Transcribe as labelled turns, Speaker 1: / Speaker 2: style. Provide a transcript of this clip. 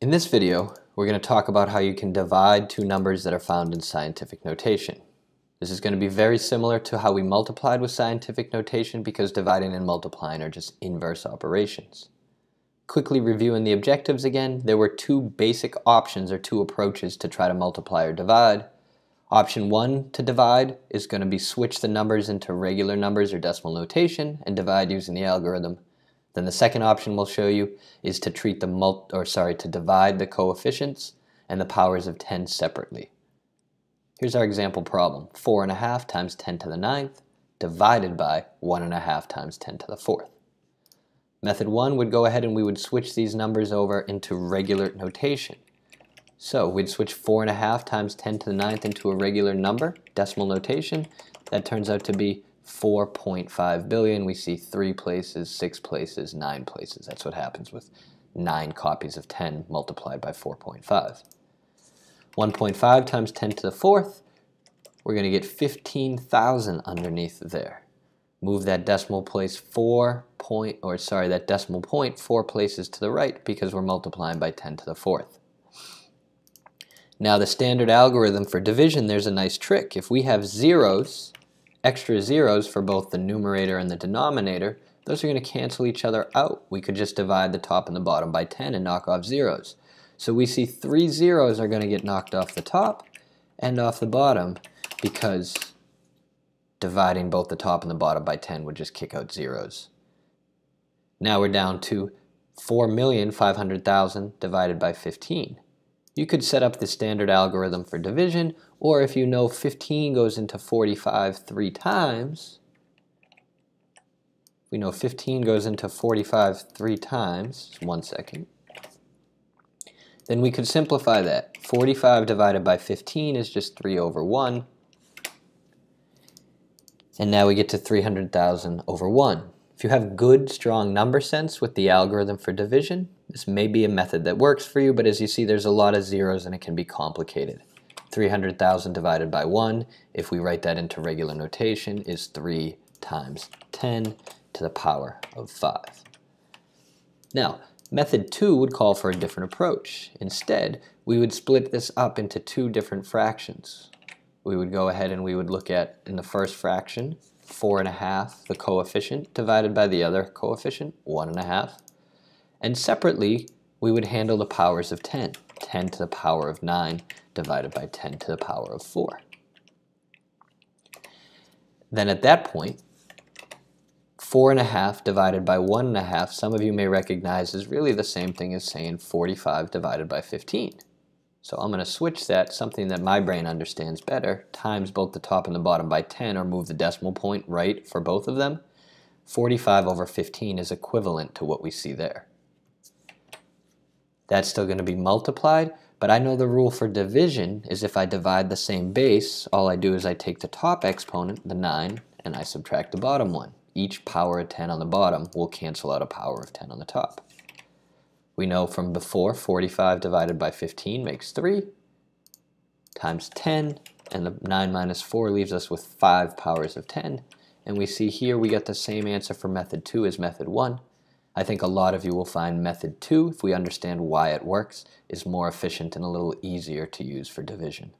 Speaker 1: In this video, we're going to talk about how you can divide two numbers that are found in scientific notation. This is going to be very similar to how we multiplied with scientific notation because dividing and multiplying are just inverse operations. Quickly reviewing the objectives again, there were two basic options or two approaches to try to multiply or divide. Option 1 to divide is going to be switch the numbers into regular numbers or decimal notation and divide using the algorithm. Then the second option we'll show you is to treat the mul or sorry to divide the coefficients and the powers of 10 separately. Here's our example problem. 4.5 times 10 to the ninth divided by 1.5 times 10 to the fourth. Method 1 would go ahead and we would switch these numbers over into regular notation. So we'd switch 4.5 times 10 to the ninth into a regular number, decimal notation. That turns out to be 4.5 billion. We see three places, six places, nine places. That's what happens with nine copies of 10 multiplied by 4.5. 1.5 times 10 to the fourth, we're going to get 15,000 underneath there. Move that decimal place four point, or sorry, that decimal point four places to the right because we're multiplying by 10 to the fourth. Now the standard algorithm for division, there's a nice trick. If we have zeros, extra zeros for both the numerator and the denominator, those are going to cancel each other out. We could just divide the top and the bottom by 10 and knock off zeros. So we see three zeros are going to get knocked off the top and off the bottom because dividing both the top and the bottom by 10 would just kick out zeros. Now we're down to 4,500,000 divided by 15. You could set up the standard algorithm for division, or if you know 15 goes into 45 three times, we know 15 goes into 45 three times, one second, then we could simplify that. 45 divided by 15 is just 3 over 1. And now we get to 300,000 over 1. If you have good, strong number sense with the algorithm for division, this may be a method that works for you, but as you see, there's a lot of zeros and it can be complicated. 300,000 divided by 1, if we write that into regular notation, is 3 times 10 to the power of 5. Now, method 2 would call for a different approach. Instead, we would split this up into two different fractions. We would go ahead and we would look at, in the first fraction, four and a half, the coefficient, divided by the other coefficient, one and separately, we would handle the powers of 10. 10 to the power of 9 divided by 10 to the power of 4. Then at that point, 4 and a half divided by 1 and a half, some of you may recognize is really the same thing as saying 45 divided by 15. So I'm going to switch that, something that my brain understands better, times both the top and the bottom by 10, or move the decimal point right for both of them. 45 over 15 is equivalent to what we see there. That's still going to be multiplied, but I know the rule for division is if I divide the same base, all I do is I take the top exponent, the 9, and I subtract the bottom one. Each power of 10 on the bottom will cancel out a power of 10 on the top. We know from before 45 divided by 15 makes 3 times 10 and the 9 minus 4 leaves us with 5 powers of 10 and we see here we get the same answer for method 2 as method 1. I think a lot of you will find method 2, if we understand why it works, is more efficient and a little easier to use for division.